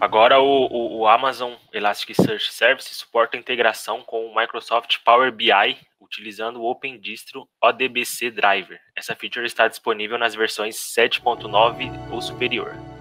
Agora o, o, o, Amazon Elasticsearch Service suporta a integração com o Microsoft Power BI utilizando o OpenDistro ODBC Driver. Essa feature está disponível nas versões 7.9 ou superior.